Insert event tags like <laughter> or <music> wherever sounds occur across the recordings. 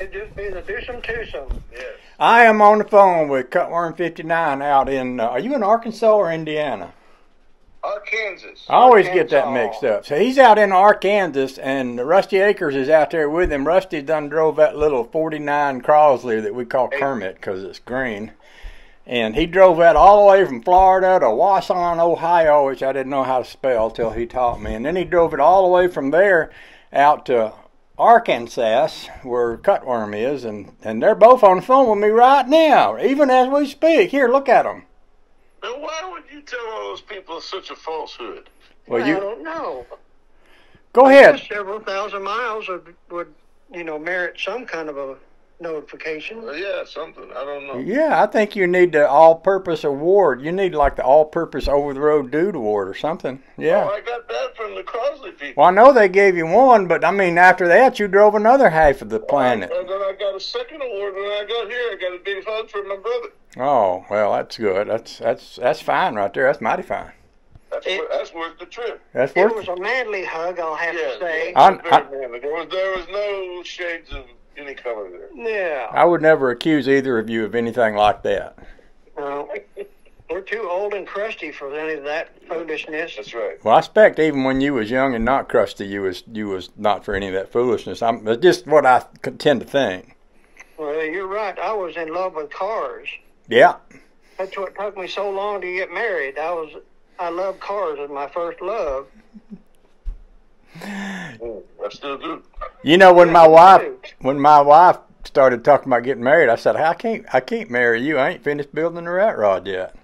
It just be the do some twosome. Yes. I am on the phone with Cutworm 59 out in, uh, are you in Arkansas or Indiana? Arkansas. I always get that mixed up. So he's out in Arkansas, and Rusty Achers is out there with him. Rusty done drove that little 49 Crosley that we call Kermit because it's green. And he drove that all the way from Florida to Wauseon, Ohio, which I didn't know how to spell till he taught me. And then he drove it all the way from there out to Arkansas, where Cutworm is. And, and they're both on the phone with me right now, even as we speak. Here, look at them. Now, why would you tell all those people such a falsehood? Well, I you don't know. go ahead. Several thousand miles would, would, you know, merit some kind of a notification. Well, yeah, something. I don't know. Yeah, I think you need the all-purpose award. You need like the all-purpose over-the-road dude award or something. Yeah. Oh, I got that from the Crosley people. Well, I know they gave you one, but I mean, after that, you drove another half of the planet. And then I got a second award when I got here. I got a big hug from my brother. Oh, well, that's good. That's that's that's fine right there. That's mighty fine. That's, It- wor- that's worth the trip. That's It worth. was a manly hug, I'll have Yeah, to say. yeah, I'm- I- manly. There was there was no shades of any color there. Yeah. I would never accuse either of you of anything like that. No. We're too old and crusty for any of that foolishness. That's right. Well, I expect even when you was young and not crusty, you was you was not for any of that foolishness. I'm that's just what I tend to think. Well, you're right. I was in love with cars. Yeah. That's what took me so long to get married. I was, I loved cars as my first love. I still do. You know, when my wife when my wife started talking about getting married, I said, I can't I can't marry you. I ain't finished building the rat rod yet.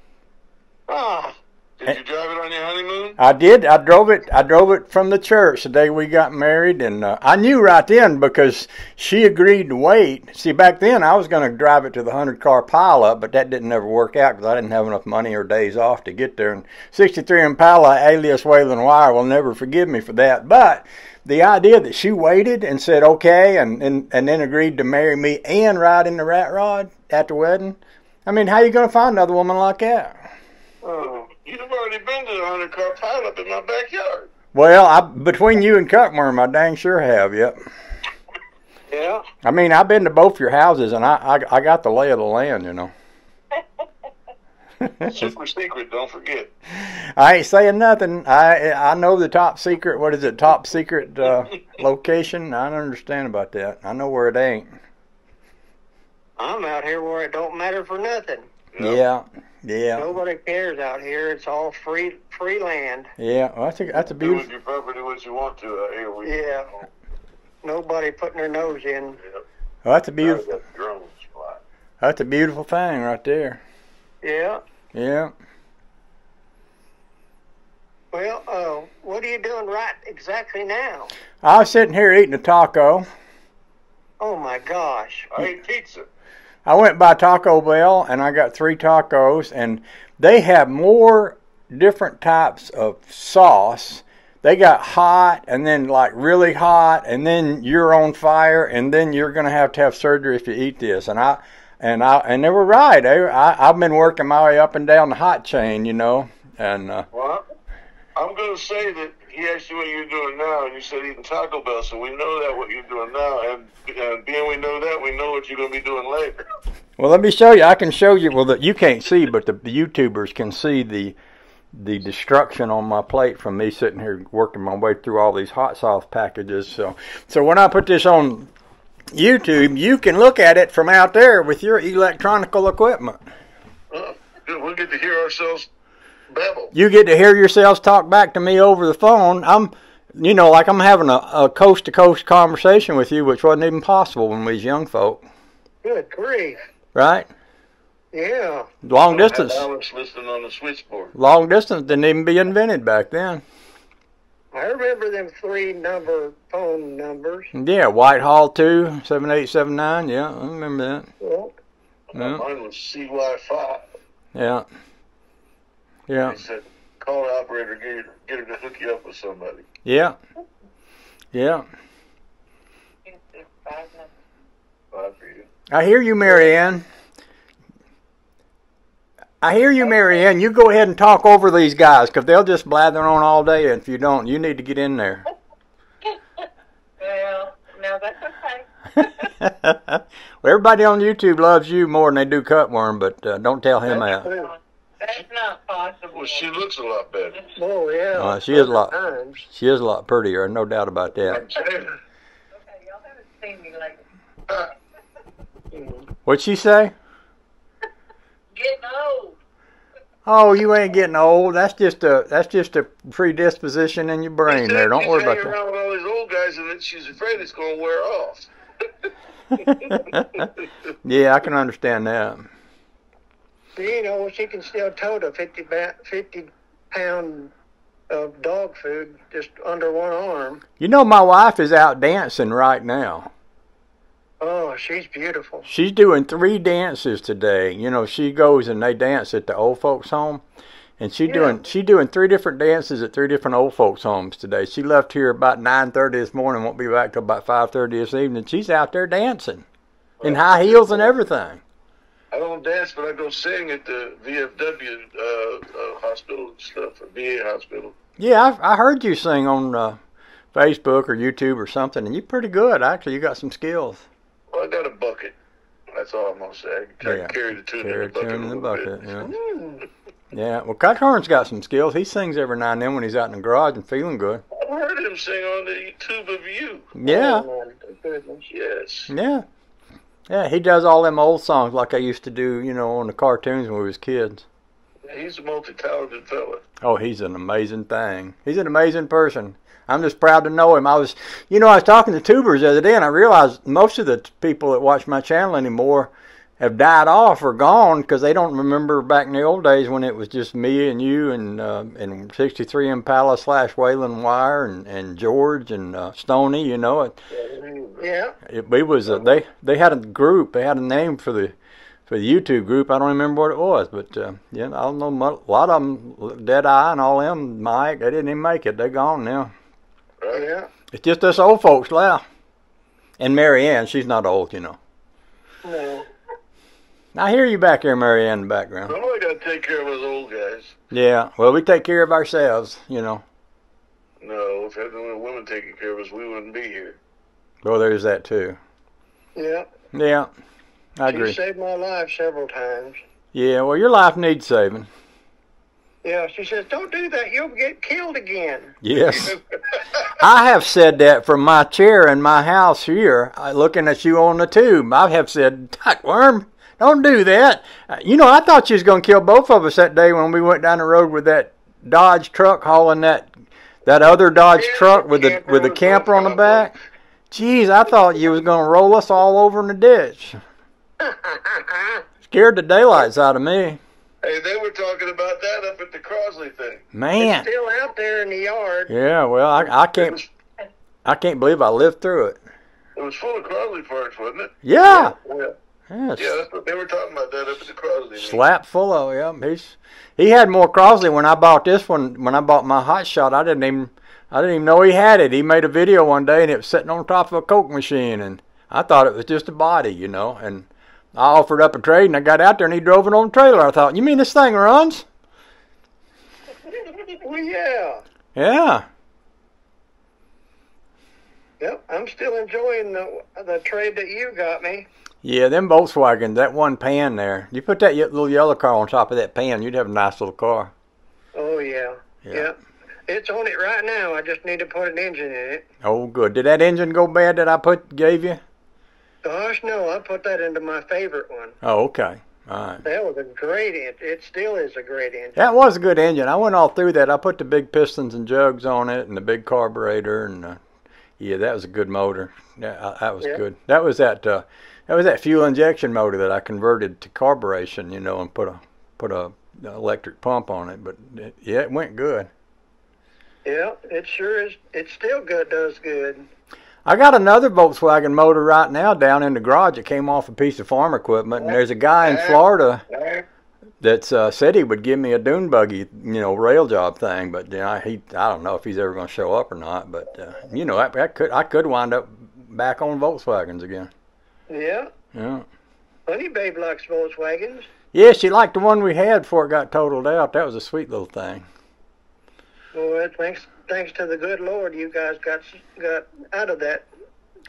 Ah, Did you drive it on your honeymoon? I did. I drove it. I drove it from the church the day we got married, and uh, I knew right then because she agreed to wait. See, back then I was going to drive it to the hundred car pileup, but that didn't ever work out because I didn't have enough money or days off to get there. And '63 Impala, alias Waylon Wire, will never forgive me for that. But the idea that she waited and said okay, and and, and then agreed to marry me and ride in the rat rod at the wedding. I mean, how you going to find another woman like that? oh, You've already been to the hundred car pileup in my backyard. Well, I, between you and Cutworm, I dang sure have. Yep. yeah. I mean, I've been to both your houses, and I, I, I got the lay of the land. You know. <laughs> Super secret. Don't forget. I ain't saying nothing. I I know the top secret. What is it? Top secret uh, <laughs> location. I don't understand about that. I know where it ain't. I'm out here where it don't matter for nothing. Yeah. Yeah. Nobody cares out here. It's all free, free land. Yeah. Well, that's a that's a Do with beautiful. your property what you want to out here. We, Yeah. Nobody putting their nose in. Well, that's a beautiful. got the drones fly. That's a beautiful thing right there. Yeah. Yeah. Well, uh, what are you doing right exactly now? I was sitting here eating a taco. Oh my gosh. I ate pizza. I went by Taco Bell and I got three tacos, and they have more different types of sauce. They got hot and then like really hot, and then you're on fire, and then you're gonna have to have surgery if you eat this. And I and I and they were right. They, I, I've been working my way up and down the hot chain, you know, and uh, Well, I'm going to say that he asked you what you're doing now, and you said eating Taco Bell, so we know that what you're doing now, and, and being we know that, we know what you're going to be doing later. Well, let me show you. I can show you. Well, that you can't see, but the, the YouTubers can see the the destruction on my plate from me sitting here working my way through all these hot sauce packages. So, so when I put this on YouTube, you can look at it from out there with your electronical equipment. Uh, we'll get to hear ourselves babble. You get to hear yourselves talk back to me over the phone. I'm, you know, like I'm having a, a coast to coast conversation with you, which wasn't even possible when we was young folk, Good grief. right? Yeah. Long distance. I was listening on the switchboard. Long distance didn't even be invented back then. I remember them three number phone numbers. Yeah, Whitehall two seven eight seven nine. Yeah, I remember that. Well, Yeah, Mine was CY5. yeah, yeah, They said, call the operator, get her, get her to hook you up with somebody. yeah, yeah. Five for you. I hear you, Marianne. I hear you, Marianne. You go ahead and talk over these guys because they'll just blather on all day. And if you don't, you need to get in there. <laughs> Well, no, that's okay. <laughs> well, everybody on YouTube loves you more than they do Cutworm, but uh, don't tell him That's that. true. That's not possible. Well, she looks a lot better. Oh yeah. Uh, she is a lot. Times. She is a lot prettier, no doubt about that. Okay, y'all haven't seen me lately. <laughs> What'd she say? Getting old. Oh, you ain't getting old. That's just a that's just a predisposition in your brain there. Don't worry about <laughs> She's hanging around with all these old guys, and she's afraid it's going to wear off. that. <laughs> yeah, I can understand that. You know, she can still tote a 50, ba- 50 pound of dog food just under one arm. You know, my wife is out dancing right now. Oh, she's beautiful. She's doing three dances today. You know, she goes and they dance at the old folks' home, and she Yeah. doing she doing three different dances at three different old folks' homes today. She left here about nine thirty this morning. Won't be back till about five thirty this evening. She's out there dancing in high heels and everything. I don't dance, but I go sing at the VFW uh, uh, hospital and stuff, or VA hospital. Yeah, I, I heard you sing on uh, Facebook or YouTube or something, and you're pretty good actually. You got some skills. Well, I got a bucket. That's all I'm gonna say. I can Yeah. carry the tune Carry in the bucket. in the bucket. Yeah. <laughs> Yeah. Well, Cutworm's got some skills. He sings every now and then when he's out in the garage and feeling good. I heard him sing on the Tube of You. Yeah. Oh. Yes. Yeah. Yeah, he does all them old songs like I used to do, you know, on the cartoons when we was kids. He's a multi-talented fella. Oh, he's an amazing thing. He's an amazing person. I'm just proud to know him. I was, you know, I was talking to tubers the other day, and I realized most of the people that watch my channel anymore have died off or gone because they don't remember back in the old days when it was just me and you and uh, and 63 Impala slash Waylon Wire and and George and uh, Stony. You know, it, Yeah. it, we was a, they they had a group. They had a name for the for the YouTube group. I don't remember what it was, but uh, yeah, I don't know. A lot of them, Dead Eye and all them, Mike, they didn't even make it. They're gone now. Right? Yeah. It's just us old folks left. And Mary Ann, she's not old, you know. No. I hear you back there, Mary Ann, in the background. Somebody got to take care of us old guys. Yeah, well, we take care of ourselves, you know. No, if had the women taking care of us, we wouldn't be here. Well, there's that too. Yeah. Yeah, I She agree. saved my life several times. Yeah, well, your life needs saving. Yeah, she says, "Don't do that. You'll get killed again." Yes. <laughs> I have said that from my chair in my house here, uh, looking at you on the tube. I have said, Worm, don't do that. Uh, you know, I thought you was going to kill both of us that day when we went down the road with that Dodge truck hauling that that other Dodge Yeah, truck with the camper with the on the camper on the back. Jeez, I thought you was going to roll us all over in the ditch. <laughs> Scared the daylights out of me. Hey, they were talking about that up at the Crosley thing. Man. Still out there in the yard. Yeah, well, I, I can't was, I can't believe I lived through it. it was full of Crosley parts, wasn't it? Yeah. Yeah. Yeah, Yeah, that's what they were talking about that up at the Crosley. slap full of yeah. He's he had more Crosley when I bought this one. When I bought my hot shot, I didn't even I didn't even know he had it. He made a video one day and it was sitting on top of a coke machine, and I thought it was just a body, you know. And I offered up a trade, and I got out there and he drove it on the trailer. I thought, you mean this thing runs? Well, yeah. Yeah. Yep. I'm still enjoying the the trade that you got me. Yeah, them Volkswagen, that one pan there. You put that little yellow car on top of that pan, you'd have a nice little car. Oh yeah. Yeah. Yep. It's on it right now. I just need to put an engine in it. Oh, good. Did that engine go bad that I put gave you? Gosh, no, I put that into my favorite one. Oh, okay. Right. That was a great engine. It still is a great engine. That was a good engine. I went all through that. I put the big pistons and jugs on it, and the big carburetor, and uh, yeah, that was a good motor. Yeah, that was Yeah. good. That was that. Uh, that was that fuel injection motor that I converted to carburation, you know, and put a put a electric pump on it. But it, yeah, it went good. Yeah, it sure is. It still good. Does good. I got another Volkswagen motor right now down in the garage. It came off a piece of farm equipment, and there's a guy in Florida that's uh, said he would give me a dune buggy, you know, rail job thing. But you know, he I don't know if he's ever going to show up or not. But uh, you know, I, I could I could wind up back on Volkswagens again. Yeah. Yeah. Honey Babe likes Volkswagens. Yeah, she liked the one we had before it got totaled out. That was a sweet little thing. Well, thanks thanks to the good Lord, you guys got got out of that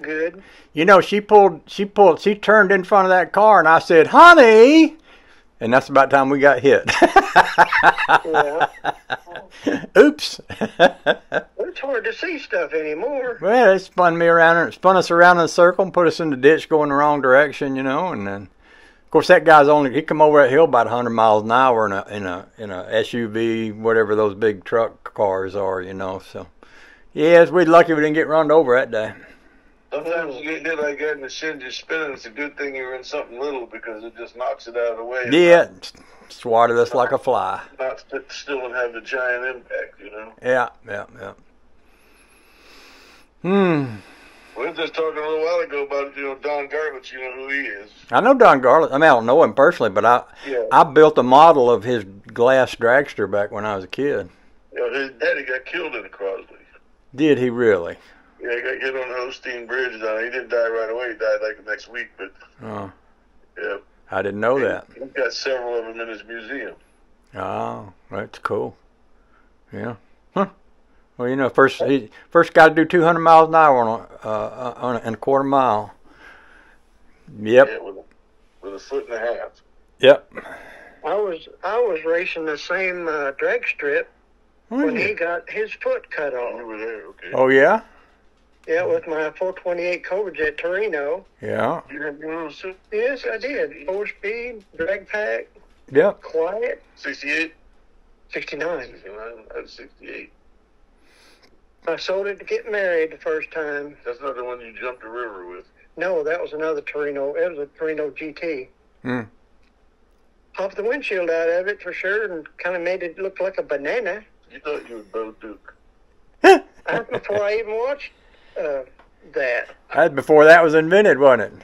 good. You know, she pulled, she pulled, she turned in front of that car, and I said, "Honey," and that's about time we got hit. Yeah. <laughs> Oops. It's hard to see stuff anymore. well, it spun me around, it spun us around in a circle, and put us in the ditch going the wrong direction, you know. And then, of course, that guy's only he come over that hill about 100 miles an hour in a in a in a SUV, whatever those big truck cars are, you know. So, yes, we're lucky we didn't get run over that day. Sometimes you get hit like that and the shin just spinning. It's a good thing you're in something little because it just knocks it out of the way. Yeah, swatted us like a fly. Not still and have the giant impact, you know. Yeah, yeah, yeah. Hmm. We were just talking a little while ago about you know Don Garlits. You know who he is. I know Don Garland. I mean, I don't know him personally, but I Yeah. I built a model of his glass dragster back when I was a kid. You know his daddy got killed in a Crosley. Did he really? Yeah, he got hit on the Osteen Bridge. Down. He didn't die right away. He died like the next week. But Oh, yeah, I didn't know that. he's got several of them in his museum. Oh, that's cool. Yeah. Huh. Well, you know, first he first got to do 200 miles an hour on a, uh, on a, in a quarter mile. Yep. Yeah, with a, with a foot and a half. Yep. I was I was racing the same uh, drag strip when he got his foot cut You off. were there, okay? Oh yeah. Yeah, with my 428 Cobra Jet Torino. Yeah. You had one of those too? Yes, I did. Four speed, drag pack, Yeah. quiet, 68? 69. 69? I had 68. I sold it to get married the first time. That's not the one you jumped the river with. No, that was another Torino. It was a Torino GT. Hmm. Popped the windshield out of it for sure and kind of made it look like a banana. You thought you were Bo Duke. That's before I even watched uh, that. That's before that was invented, wasn't it?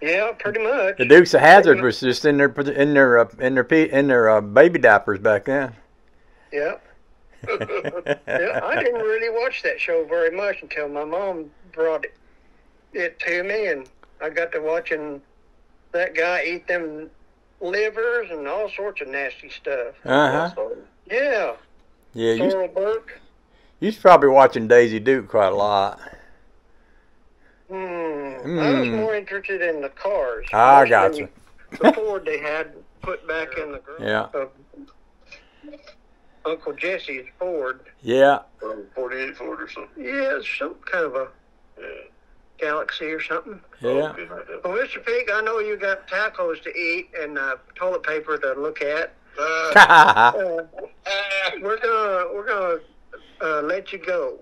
Yeah, pretty much. The Dukes of Hazzard was just in their in their uh, in their pe- in their uh, baby diapers back then. Yeah. <laughs> yeah, I didn't really watch that show very much until my mom brought it, it to me, and I got to watching that guy eat them livers and all sorts of nasty stuff. Uh huh. Yeah, Yeah, you Sorrel Burke. you's probably watching Daisy Duke quite a lot. Hmm. I was Hmm. more interested in the cars. I Especially got you. The Ford they had put back in the <laughs> garage Yeah. of Uncle Jesse's Ford. Yeah. 48 Ford or something. Yeah, it's some kind of a Yeah. Galaxie or something. Yeah. Okay, not that. Well, Mr. Peek, I know you got tacos to eat and uh, toilet paper to look at. <laughs> Uh, we're gonna we're gonna uh, let you go.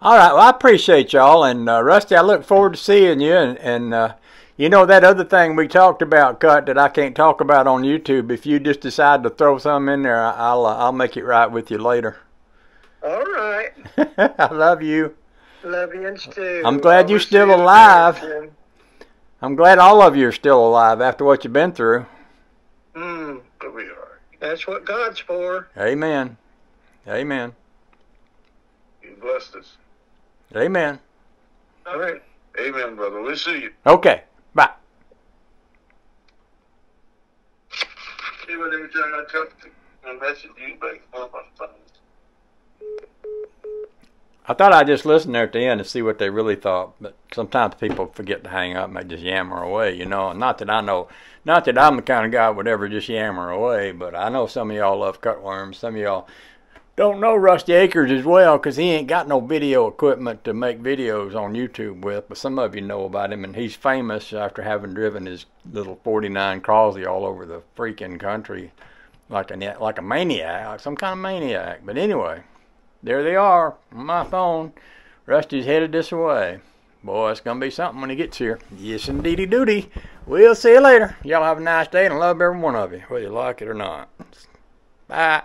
All right. Well, I appreciate y'all, and uh, Rusty, I look forward to seeing you. And, and uh, you know that other thing we talked about, cut that I can't talk about on YouTube. If you just decide to throw some in there, I'll uh, I'll make it right with you later. All right, <laughs> I love you. love you and Stu. I'm glad you're still you alive. I'm glad all of you are still alive after what you've been through. But we are. That's what God's for. Amen. Amen. You blessed us. Amen. All right. Amen, brother. We'll see you. Okay. Bye. See what every time I talk to and message you back on my phone. I thought I'd just listen there at the end to see what they really thought, but sometimes people forget to hang up and they just yammer away, you know. Not that I know, not that I'm the kind of guy would ever just yammer away, but I know some of y'all love cutworms. Some of y'all don't know Rusty Achers as well because he ain't got no video equipment to make videos on YouTube with, but some of you know about him, and he's famous after having driven his little 49 Crosley all over the freaking country like a, like a maniac, like some kind of maniac. But anyway, there they are on my phone. Rusty's headed this way. Boy, it's gonna be something when he gets here. Yes, indeedy doody. We'll see you later. Y'all have a nice day and I love every one of you, whether you like it or not. Bye.